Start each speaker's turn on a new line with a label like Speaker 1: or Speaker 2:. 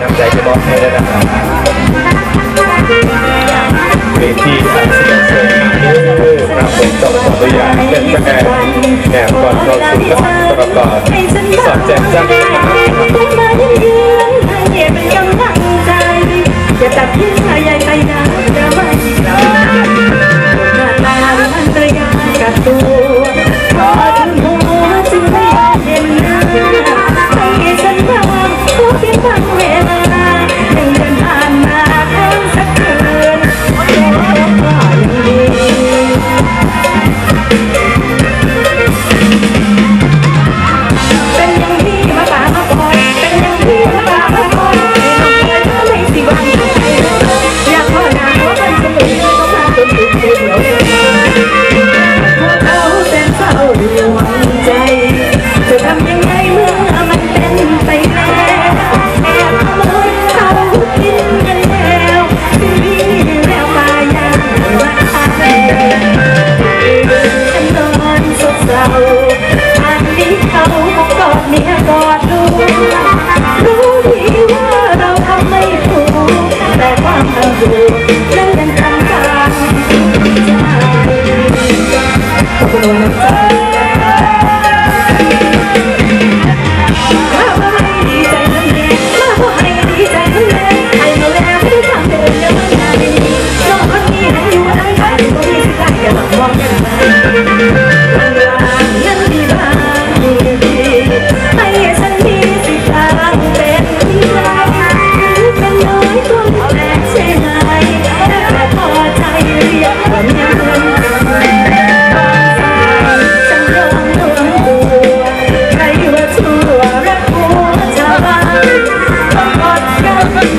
Speaker 1: น้ำใจที่มอบให้แล้วนะครับเวทีเสียงเพลงนี้คือพระผมจ
Speaker 2: อมสตยาเล่นแม่แหนมก่อนนอนสุขสระกอดสอดแจ่มจัา Thank you. Thank you.